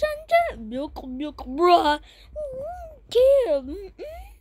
Santa, Milk, milk, bruh. Mm, Kim. Mm.